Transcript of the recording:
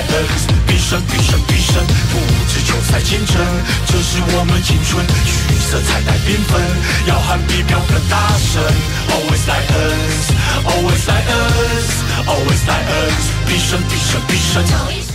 在 X，必胜必胜必胜，不止球赛竞争，这是我们青春，橘色彩带缤纷，要喊比飙更大声，Always like us，Always like us，Always like us，必胜必胜必胜。